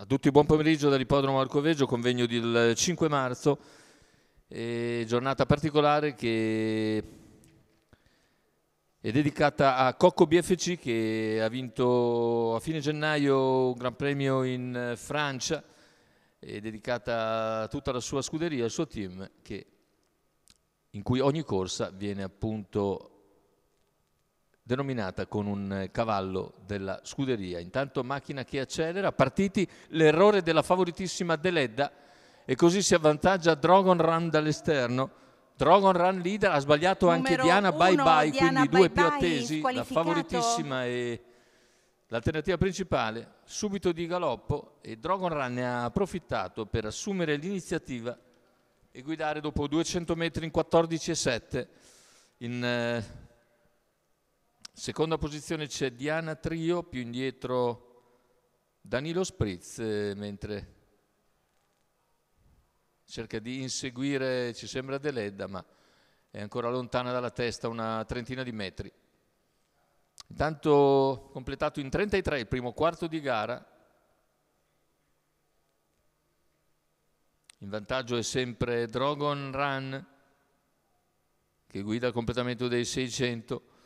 A tutti buon pomeriggio dall'Ippodromo Arcoveggio, convegno del 5 marzo, eh, giornata particolare che è dedicata a Cocco BFC che ha vinto a fine gennaio un Gran Premio in Francia, è dedicata a tutta la sua scuderia, al suo team, che, in cui ogni corsa viene appunto denominata con un cavallo della scuderia. Intanto macchina che accelera, partiti l'errore della favoritissima Deledda e così si avvantaggia Dragon Run dall'esterno. Dragon Run leader, ha sbagliato Numero anche Diana Bye uno, Bye, Diana quindi due Bye più Bye, attesi, la favoritissima e l'alternativa principale, subito di galoppo e Dragon Run ne ha approfittato per assumere l'iniziativa e guidare dopo 200 metri in 14,7 in eh, Seconda posizione c'è Diana Trio, più indietro Danilo Spritz, eh, mentre cerca di inseguire, ci sembra Deledda, ma è ancora lontana dalla testa una trentina di metri. Intanto completato in 33 il primo quarto di gara. In vantaggio è sempre Drogon Run che guida il completamento dei 600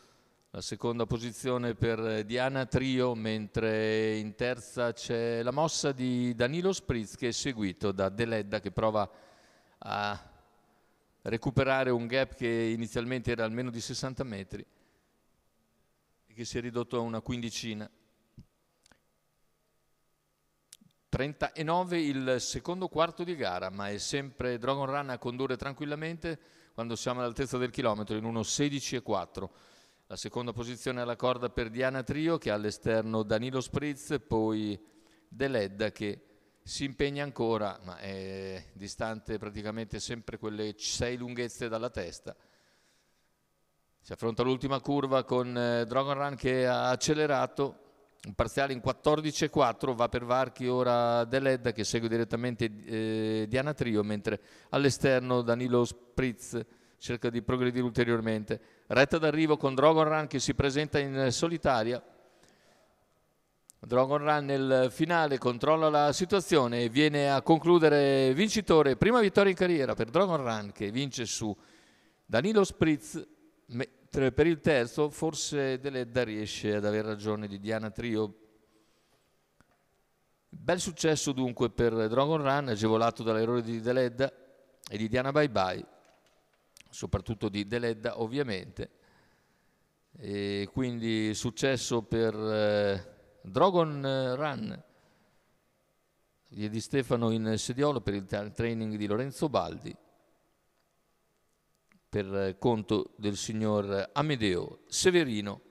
la seconda posizione per Diana Trio, mentre in terza c'è la mossa di Danilo Spritz che è seguito da Deledda che prova a recuperare un gap che inizialmente era almeno di 60 metri e che si è ridotto a una quindicina. 39 il secondo quarto di gara, ma è sempre Dragon Run a condurre tranquillamente quando siamo all'altezza del chilometro in 1.16 e 4. La seconda posizione alla corda per Diana Trio che ha all'esterno Danilo Spritz, poi Deledda che si impegna ancora ma è distante praticamente sempre quelle sei lunghezze dalla testa. Si affronta l'ultima curva con eh, Dragon Run che ha accelerato, un parziale in 14,4, va per Varchi ora Deledda che segue direttamente eh, Diana Trio mentre all'esterno Danilo Spritz cerca di progredire ulteriormente. Retta d'arrivo con Drogon Run che si presenta in solitaria. Drogon Run nel finale controlla la situazione e viene a concludere vincitore. Prima vittoria in carriera per Drogon Run che vince su Danilo Spritz, mentre per il terzo forse Deledda riesce ad aver ragione di Diana Trio. Bel successo dunque per Drogon Run, agevolato dall'errore di Deledda e di Diana Bye Bye soprattutto di Deledda ovviamente. E quindi successo per eh, Drogon Run di Di Stefano in Sediolo per il training di Lorenzo Baldi per conto del signor Amedeo Severino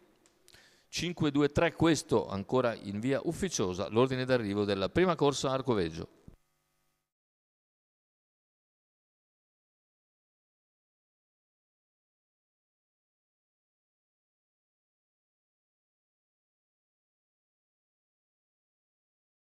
5-2-3 questo ancora in via ufficiosa l'ordine d'arrivo della prima corsa Arcoveggio